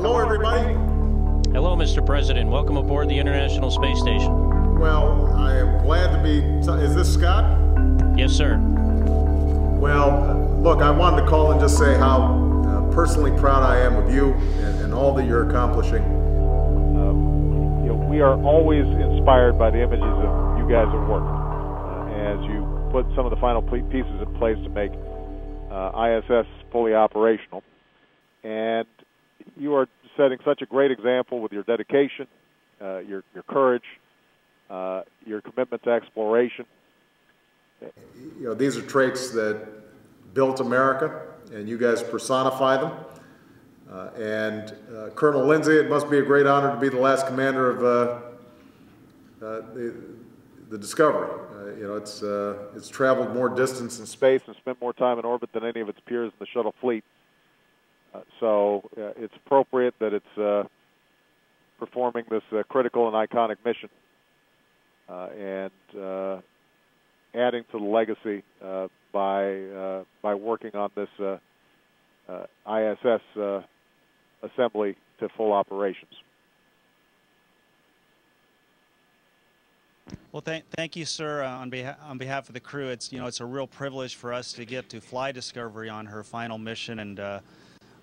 Hello, everybody. Hello, Mr. President. Welcome aboard the International Space Station. Well, I am glad to be. Is this Scott? Yes, sir. Well, uh, look, I wanted to call and just say how uh, personally proud I am of you and, and all that you're accomplishing. Um, you know, we are always inspired by the images of you guys at work uh, as you put some of the final pieces in place to make uh, ISS fully operational. And you are setting such a great example with your dedication, uh, your your courage, uh, your commitment to exploration. You know, these are traits that built America, and you guys personify them. Uh, and uh, Colonel Lindsey, it must be a great honor to be the last commander of uh, uh, the, the Discovery. you know, it's it's traveled more distance in space and spent more time in orbit than any of its peers in the shuttle fleet. So uh, it's appropriate that it's uh, performing this uh, critical and iconic mission and adding to the legacy by by working on this ISS assembly to full operations. Well, thank, thank you, sir. Uh, on, behalf, on behalf of the crew, it's you know it's a real privilege for us to get to fly Discovery on her final mission, and uh,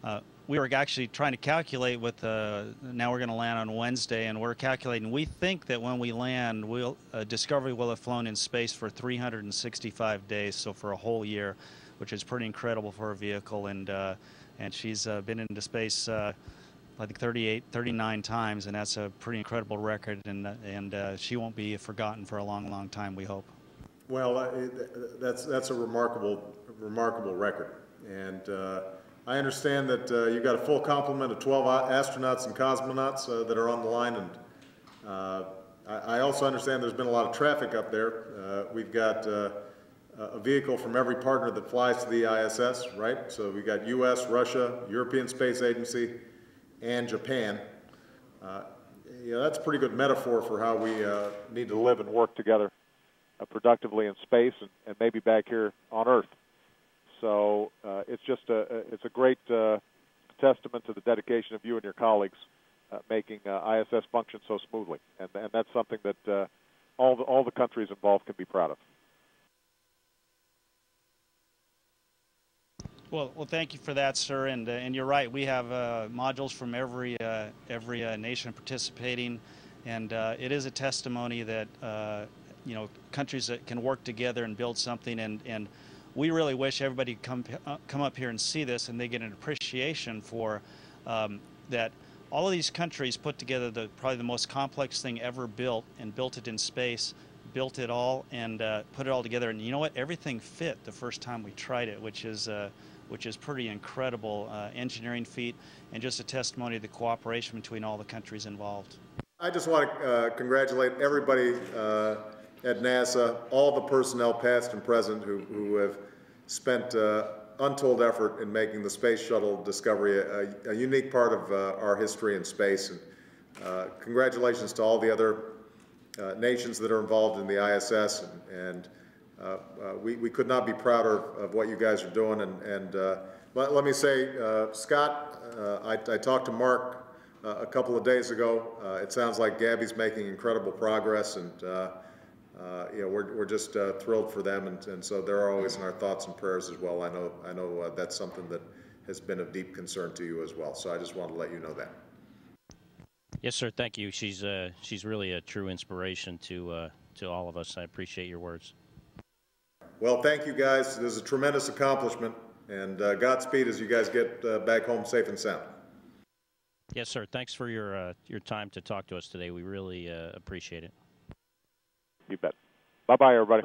uh, we were actually trying to calculate with, uh, now we're going to land on Wednesday, and we're calculating. We think that when we land, we'll, uh, Discovery will have flown in space for 365 days, so for a whole year, which is pretty incredible for a vehicle. And, uh, and she's uh, been into space, uh, I think, 38, 39 times, and that's a pretty incredible record. And, and she won't be forgotten for a long, long time, we hope. Well, that's, that's a remarkable, remarkable record. And I understand that uh, you got a full complement of 12 astronauts and cosmonauts uh, that are on the line, and uh, I, also understand there's been a lot of traffic up there. Uh, we've got uh, a vehicle from every partner that flies to the ISS, right? So we've got U.S., Russia, European Space Agency, and Japan. Uh, yeah, that's a pretty good metaphor for how we need to live and work together productively in space and, and maybe back here on Earth. So uh, it's just a it's a great uh, testament to the dedication of you and your colleagues uh, making uh, ISS function so smoothly, and and that's something that uh, all the all the countries involved can be proud of. Well, well, thank you for that, sir. And uh, and you're right. We have uh, modules from every uh, every uh, nation participating, and uh, it is a testimony that uh, you know countries that can work together and build something. And and we really wish everybody come uh, come up here and see this, and they get an appreciation for um, that. All of these countries put together the probably the most complex thing ever built, and built it in space, built it all, and uh, put it all together. And you know what? Everything fit the first time we tried it, which is. Uh, which is pretty incredible uh, engineering feat and just a testimony of the cooperation between all the countries involved. I just want to uh, congratulate everybody uh, at NASA, all the personnel, past and present, who, who have spent uh, untold effort in making the Space Shuttle Discovery a, a unique part of uh, our history in space. And uh, congratulations to all the other uh, nations that are involved in the ISS. And, and uh, uh, we, we could not be prouder of what you guys are doing. And, and let, let, me say, Scott, I, I, talked to Mark a couple of days ago. it sounds like Gabby's making incredible progress. and uh, you know, we're, we're just uh, thrilled for them, and, and so they're always in our thoughts and prayers as well. I know, I know uh, that's something that has been of deep concern to you as well. So I just want to let you know that. Yes, sir. Thank you. She's uh, she's really a true inspiration to uh, to all of us. I appreciate your words. Well, thank you guys. This is a tremendous accomplishment, and uh, Godspeed as you guys get back home safe and sound. Yes, sir. Thanks for your your time to talk to us today. We really appreciate it. You bet. Bye bye, everybody.